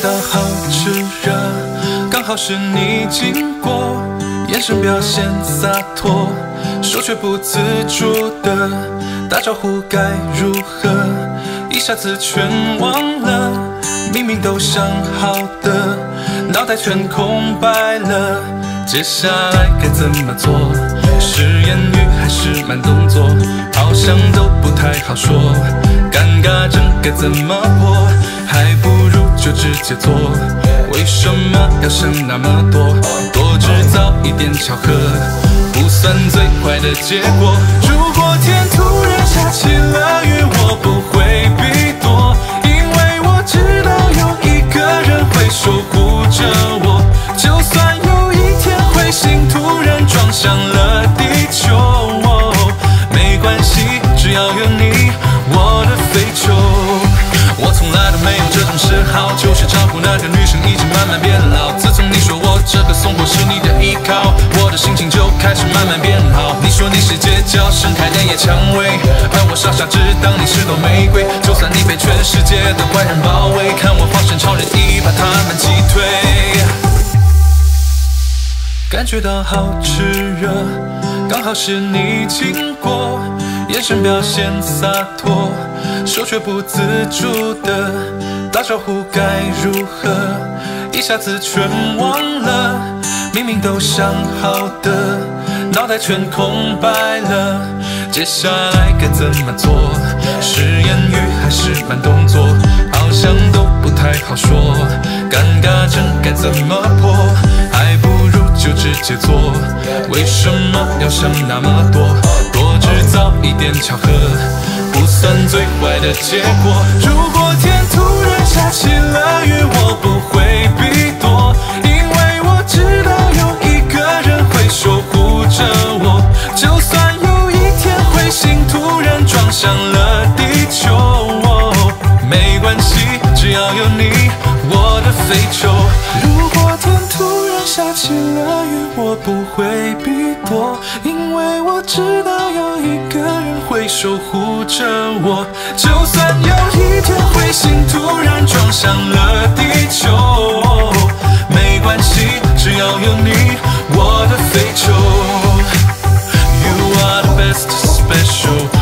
到好炽热，刚好是你经过，眼神表现洒脱，手却不自主的打招呼该如何，一下子全忘了，明明都想好的，脑袋全空白了，接下来该怎么做？是言语还是慢动作？好像都不太好说，尴尬症该怎么破？还不就直接做，为什么要想那么多？多制造一点巧合，不算最坏的结果。如果天突然下起了雨，我不会避躲，因为我知道有一个人会守护着我。就算有一天彗星突然撞向了地球，没关系，只要有你，我的非洲。我从来都没有，那个女生已经慢慢变老。自从你说我这个送货是你的依靠，我的心情就开始慢慢变好。你说你是街角盛开的野蔷薇，而我傻傻只当你是朵玫瑰。就算你被全世界的坏人包围，看我化身超人一把他们击退。感觉到好炽热，刚好是你经过，眼神表现洒脱，手却不自主的打招呼该如何，一下子全忘了，明明都想好的，脑袋全空白了，接下来该怎么做？是言语还是慢动作？好像都不太好说，尴尬症该怎么破？还不如就直接做，为什么要想那么多？多制造一点巧合，结果。如果天突然下起了雨，我不会避躲，因为我知道有一个人会守护着我。就算有一天彗星突然撞向了地球，没关系，只要有你，我的非洲。如果天突然下起了雨，我不会避多因为我知道有一个人会守护着我。就算有一天彗星突然撞上了地球没关系只要有你我的非酋 you are the best special